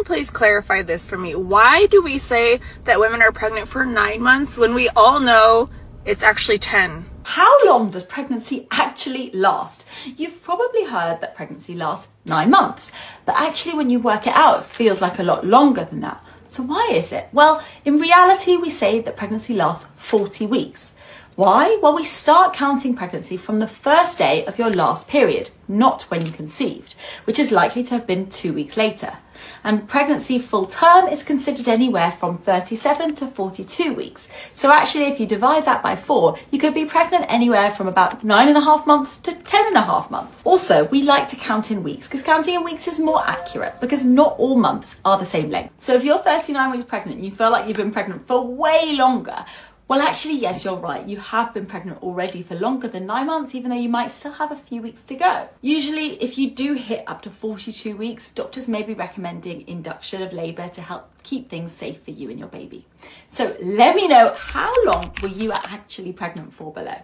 someone please clarify this for me? Why do we say that women are pregnant for nine months when we all know it's actually 10? How long does pregnancy actually last? You've probably heard that pregnancy lasts nine months, but actually, when you work it out, it feels like a lot longer than that. So, why is it? Well, in reality, we say that pregnancy lasts 40 weeks. Why? Well, we start counting pregnancy from the first day of your last period, not when you conceived, which is likely to have been two weeks later. And pregnancy full term is considered anywhere from 37 to 42 weeks. So actually, if you divide that by four, you could be pregnant anywhere from about nine and a half months to ten and a half months. Also, we like to count in weeks because counting in weeks is more accurate because not all months are the same length. So if you're 39 weeks pregnant and you feel like you've been pregnant for way longer, well, actually, yes, you're right. You have been pregnant already for longer than nine months, even though you might still have a few weeks to go. Usually, if you do hit up to 42 weeks, doctors may be recommending induction of labour to help keep things safe for you and your baby. So let me know how long were you actually pregnant for below.